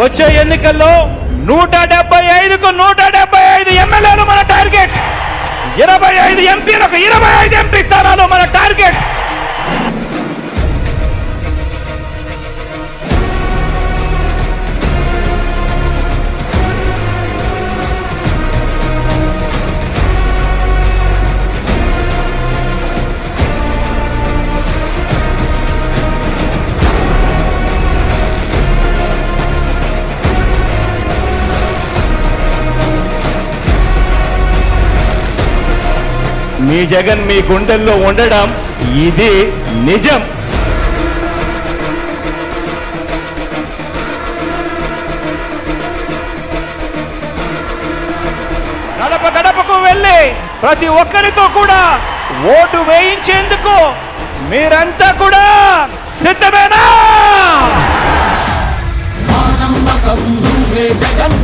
వచ్చే ఎన్నికల్లో నూట డెబ్బై ఐదుకు నూట డెబ్బై ఐదు ఎమ్మెల్యేలు మన టార్గెట్. ఇరవై ఐదు ఎంపీలకు ఇరవై ఐదు ఎంపీ స్థానాలు మన టార్గెట్. మీ జగన్ మీ గుండెల్లో ఉండడం ఇది నిజం. గడప గడపకు వెళ్ళి ప్రతి ఒక్కరితో కూడా ఓటు వేయించేందుకు మీరంతా కూడా సిద్ధమేనా? జగన్.